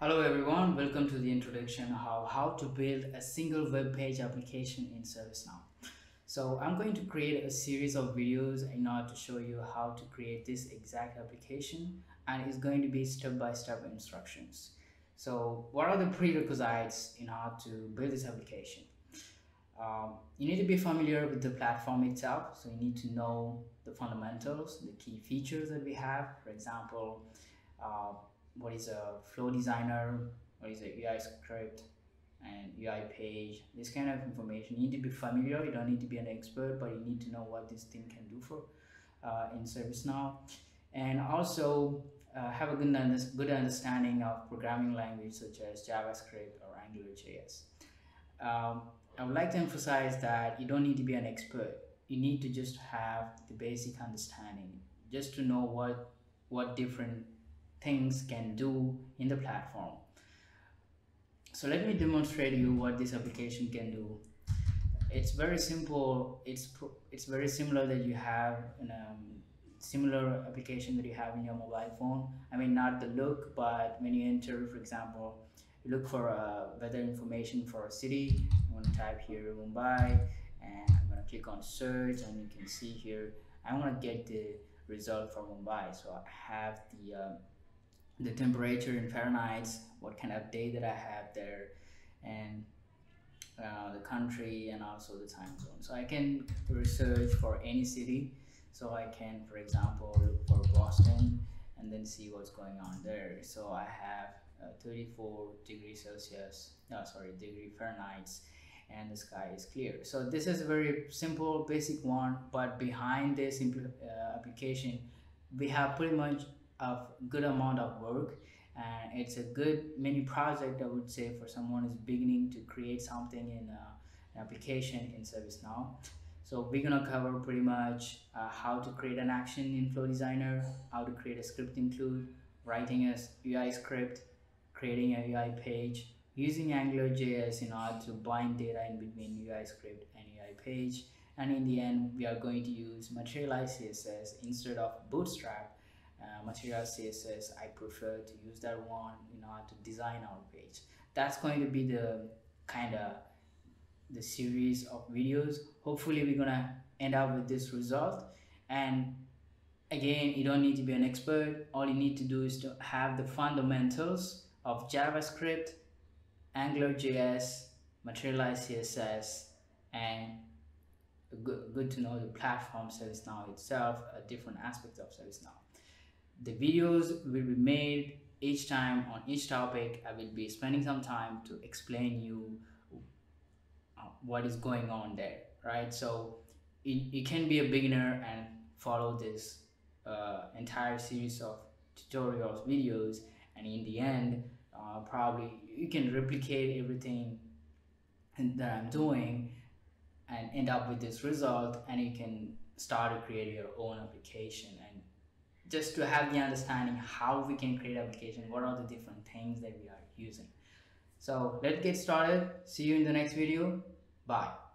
Hello everyone, welcome to the introduction of how to build a single web page application in ServiceNow. So I'm going to create a series of videos in order to show you how to create this exact application and it's going to be step-by-step -step instructions. So what are the prerequisites in order to build this application? Um, you need to be familiar with the platform itself, so you need to know the fundamentals, the key features that we have. For example, uh, what is a flow designer, what is a UI script, and UI page. This kind of information you need to be familiar. You don't need to be an expert, but you need to know what this thing can do for uh, in ServiceNow, and also uh, have a good good understanding of programming language such as JavaScript or AngularJS. Um, I would like to emphasize that you don't need to be an expert. You need to just have the basic understanding, just to know what what different things can do in the platform. So let me demonstrate you what this application can do. It's very simple. It's it's very similar that you have in a um, similar application that you have in your mobile phone. I mean, not the look, but when you enter, for example, you look for weather information for a city. I'm to type here Mumbai, and I'm going to click on search, and you can see here I want to get the result for Mumbai. So I have the uh, the temperature in Fahrenheit, what kind of day that I have there, and uh, the country and also the time zone. So I can research for any city. So I can, for example, look for Boston and then see what's going on there. So I have uh, 34 degrees Celsius, no, sorry, degree Fahrenheit, and the sky is clear. So this is a very simple, basic one, but behind this uh, application, we have pretty much of good amount of work and it's a good mini project I would say for someone who's beginning to create something in uh, an application in ServiceNow. So we're gonna cover pretty much uh, how to create an action in Flow Designer, how to create a script include, writing a UI script, creating a UI page, using AngularJS in order to bind data in between UI script and UI page. And in the end, we are going to use Materialize CSS instead of Bootstrap uh, material css i prefer to use that one in order to design our page. That's going to be the kind of the series of videos. Hopefully we're gonna end up with this result. And again you don't need to be an expert. All you need to do is to have the fundamentals of javascript angularjs materialize css and good, good to know the platform ServiceNow itself, a different aspects of ServiceNow the videos will be made each time on each topic i will be spending some time to explain you uh, what is going on there right? So you, can be a beginner and follow this uh, entire series of tutorials videos and in the end uh, probably you can replicate everything that i'm doing and end up with this result and you can start to create your own application just to have the understanding how we can create application what are the different things that we are using. So let's get started. See you in the next video. Bye